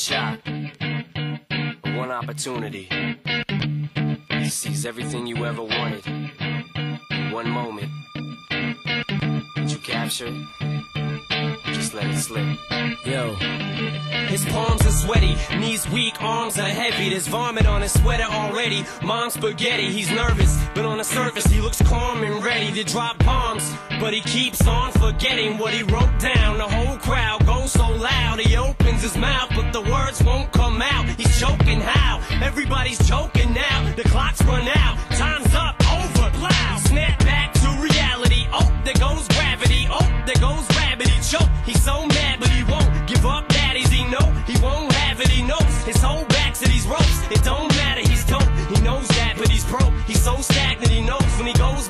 shot, one opportunity. He sees everything you ever wanted. in One moment. Did you capture it? Just let it slip. Yo. His palms are sweaty, knees weak, arms are heavy. There's vomit on his sweater already. Mom's spaghetti, he's nervous, but on the surface he looks calm and ready to drop bombs. But he keeps on forgetting what he wrote down. The whole crowd goes so loud, he opens his mouth, but the words won't come out. He's choking how? Everybody's choking now. The clock's run out, time's up, over, plow. Snap back to reality. Oh, there goes gravity. Oh, there goes. He choke. He's so mad, but he won't give up. Daddies, he know he won't have it. He knows his whole back to these ropes. It don't matter. He's dope. He knows that, but he's broke. He's so stagnant. He knows when he goes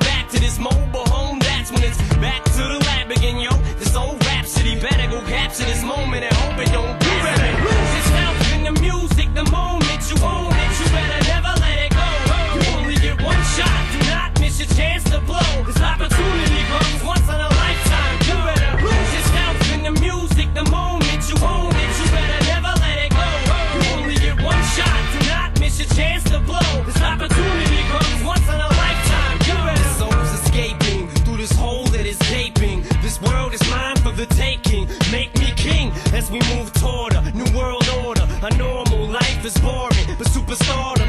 but superstardom's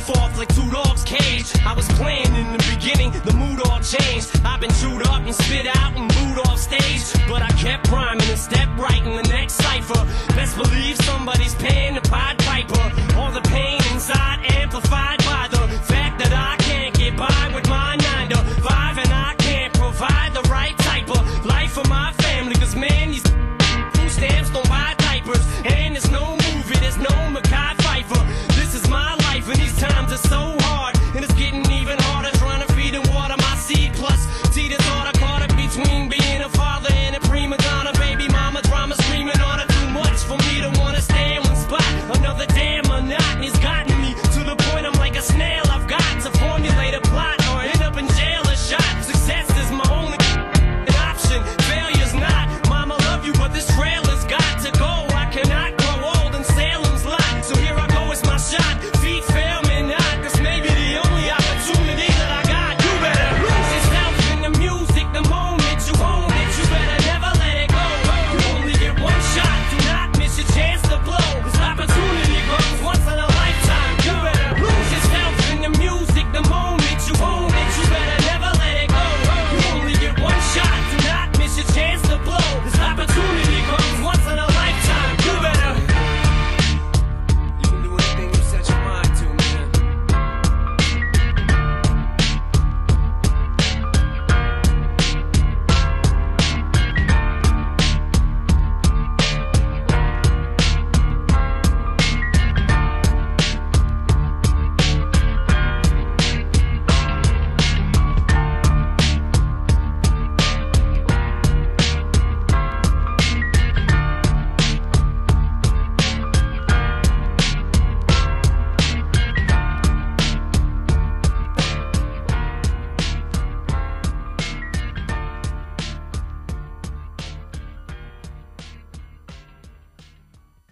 goof off like two dogs caged. I was playing in the beginning, the mood all changed. I've been chewed up and spit out and booed off stage. But I kept rhyming and stepped right in the next cipher. Best believe somebody's paying the pot just so